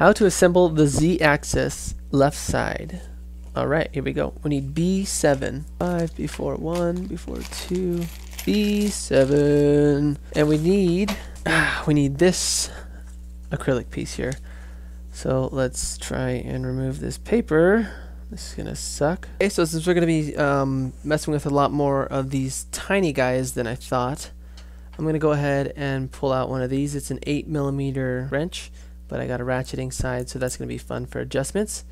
How to assemble the z-axis left side. Alright, here we go. We need B7. 5 before 1, before 2, B7. And we need, ah, we need this acrylic piece here. So let's try and remove this paper. This is gonna suck. Okay, so since we're gonna be um, messing with a lot more of these tiny guys than I thought, I'm gonna go ahead and pull out one of these. It's an 8 millimeter wrench, but I got a ratcheting side, so that's gonna be fun for adjustments.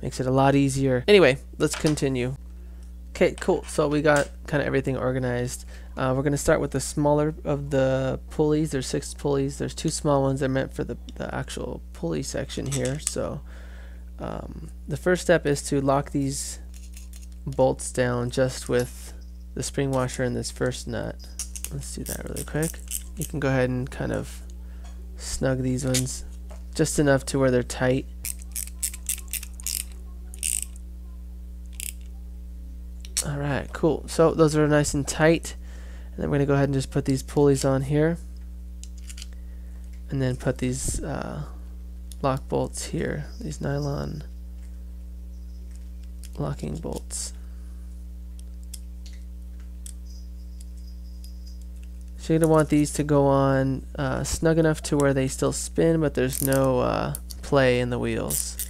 Makes it a lot easier. Anyway, let's continue. Okay, cool. So we got kind of everything organized. Uh, we're going to start with the smaller of the pulleys. There's six pulleys. There's two small ones that are meant for the, the actual pulley section here. So um, the first step is to lock these bolts down just with the spring washer and this first nut. Let's do that really quick. You can go ahead and kind of snug these ones just enough to where they're tight. Alright, cool. So those are nice and tight. And then we're going to go ahead and just put these pulleys on here. And then put these uh, lock bolts here. These nylon locking bolts. So you're going to want these to go on uh, snug enough to where they still spin, but there's no uh, play in the wheels.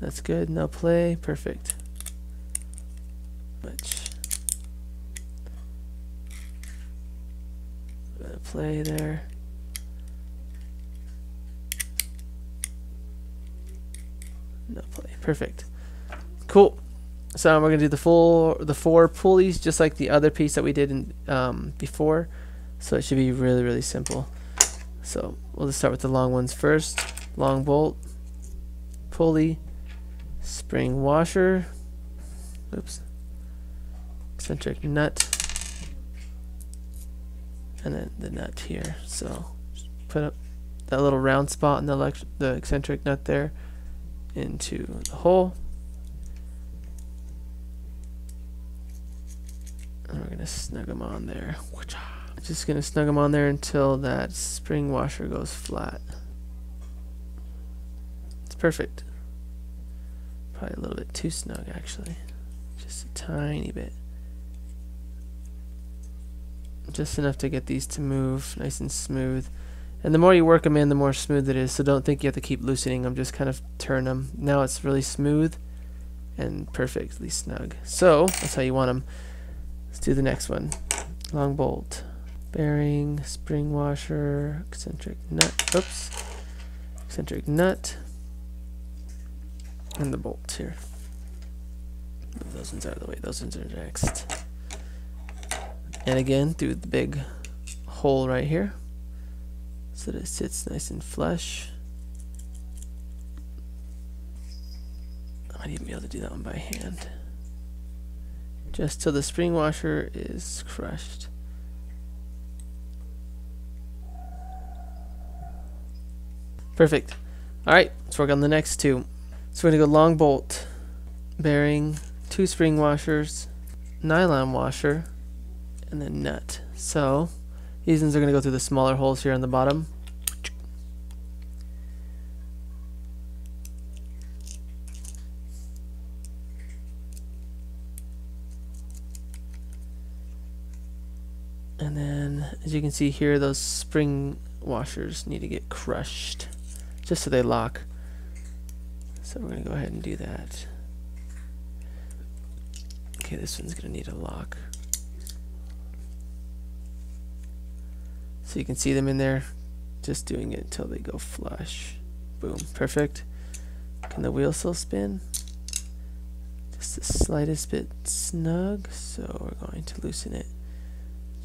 That's good. No play. Perfect. play there. No play. Perfect. Cool. So we're gonna do the full the four pulleys just like the other piece that we did in, um, before. So it should be really really simple. So we'll just start with the long ones first. Long bolt, pulley, spring washer. Oops. Eccentric nut and then the nut here. So put up that little round spot in the, the eccentric nut there into the hole. And we're going to snug them on there. Just going to snug them on there until that spring washer goes flat. It's perfect. Probably a little bit too snug actually. Just a tiny bit just enough to get these to move nice and smooth. And the more you work them in, the more smooth it is. So don't think you have to keep loosening them. Just kind of turn them. Now it's really smooth and perfectly snug. So that's how you want them. Let's do the next one. Long bolt, bearing, spring washer, eccentric nut. Oops, eccentric nut, and the bolts here. Move those ones out of the way. Those ones are next. And again, through the big hole right here so that it sits nice and flush. I might even be able to do that one by hand. Just till the spring washer is crushed. Perfect. Alright, let's work on the next two. So we're going to go long bolt, bearing, two spring washers, nylon washer, and then nut. So these ones are going to go through the smaller holes here on the bottom. And then, as you can see here, those spring washers need to get crushed just so they lock. So we're going to go ahead and do that. Okay, this one's going to need a lock. So you can see them in there. Just doing it until they go flush. Boom. Perfect. Can the wheel still spin? Just the slightest bit snug. So we're going to loosen it.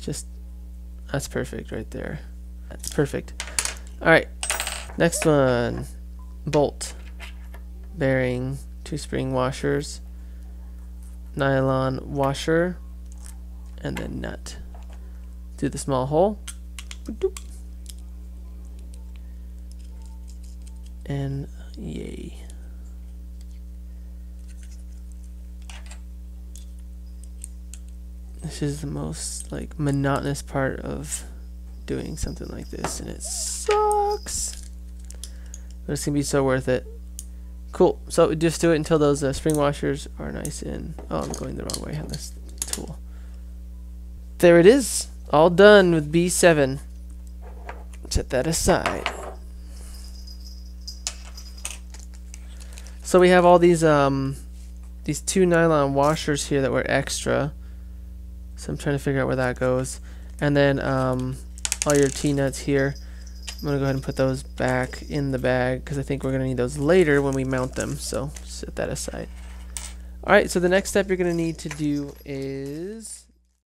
Just, that's perfect right there. That's perfect. Alright. Next one. Bolt. Bearing. Two spring washers. Nylon washer. And then nut. Do the small hole. And yay. This is the most like monotonous part of doing something like this and it sucks. But it's to be so worth it. Cool. So just do it until those uh, spring washers are nice and... Oh, I'm going the wrong way on this tool. There it is. All done with B7. Set that aside. So we have all these um these two nylon washers here that were extra. So I'm trying to figure out where that goes. And then um, all your T-nuts here. I'm going to go ahead and put those back in the bag because I think we're going to need those later when we mount them. So set that aside. Alright, so the next step you're going to need to do is